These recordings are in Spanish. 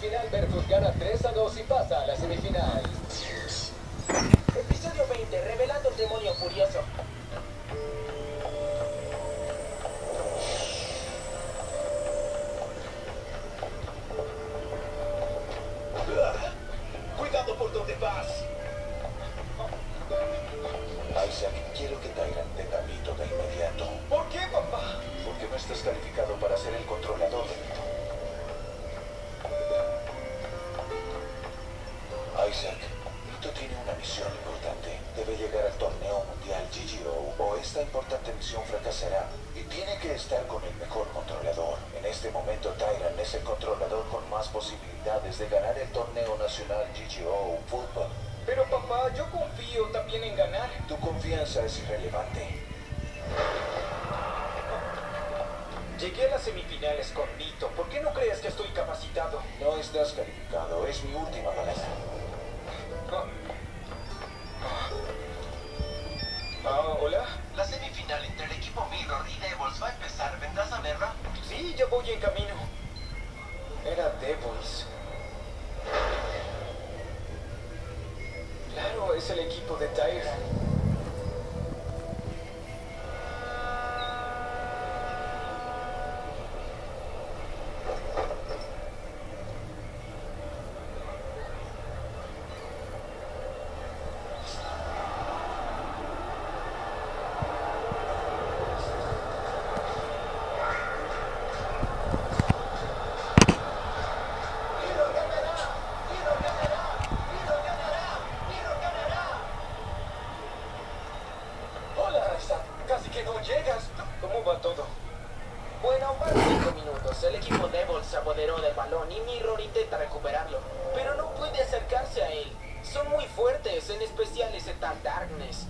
final Vertus gana 3 a 2 y pasa a la semifinal. Episodio 20, revelando un demonio furioso. Cuidado por donde vas. Isaac, quiero que Tyra Isaac, Nito tiene una misión importante. Debe llegar al torneo mundial GGO o esta importante misión fracasará. Y tiene que estar con el mejor controlador. En este momento Tyran es el controlador con más posibilidades de ganar el torneo nacional GGO Fútbol. Pero papá, yo confío también en ganar. Tu confianza es irrelevante. Llegué a las semifinales con Nito. ¿Por qué no crees que estoy capacitado? No estás calificado. Es mi última palabra. es el equipo de Tyre. que no llegas. ¿Cómo va todo? Bueno, van cinco minutos. El equipo Devil se apoderó del balón y Mirror intenta recuperarlo, pero no puede acercarse a él. Son muy fuertes, en especial ese tal Darkness.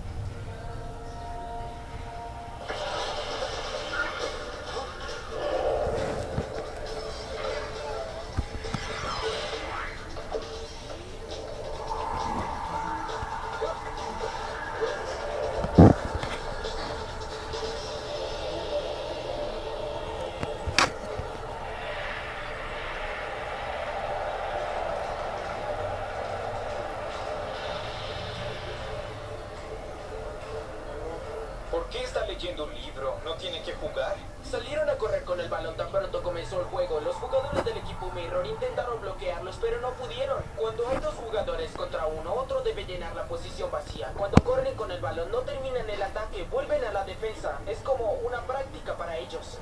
leyendo un libro, no tienen que jugar. Salieron a correr con el balón tan pronto comenzó el juego. Los jugadores del equipo Mirror intentaron bloquearlos, pero no pudieron. Cuando hay dos jugadores contra uno, otro debe llenar la posición vacía. Cuando corren con el balón, no terminan el ataque, vuelven a la defensa. Es como una práctica para ellos.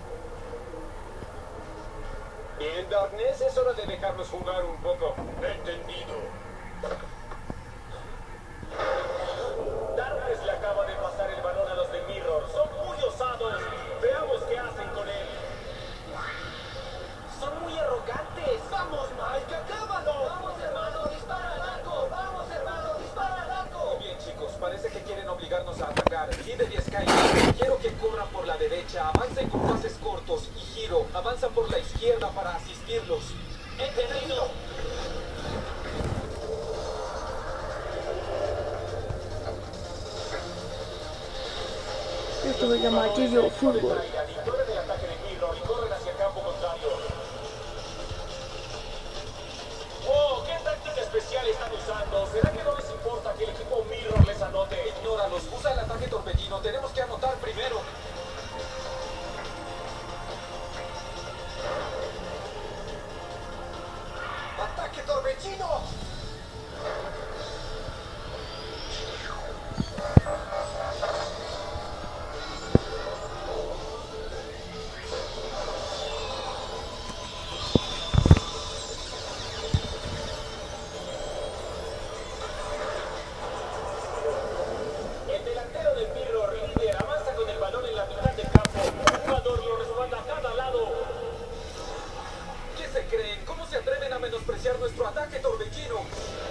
Bien, Darkness, es hora de dejarnos jugar un poco. Entendido. avanzan por la izquierda para asistirlos. ¡Entendido! Esto se llama Gillo Fútbol. 激怒! iniciar nuestro ataque torbellino.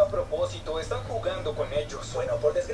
a propósito, están jugando con ellos. Bueno, por desgracia.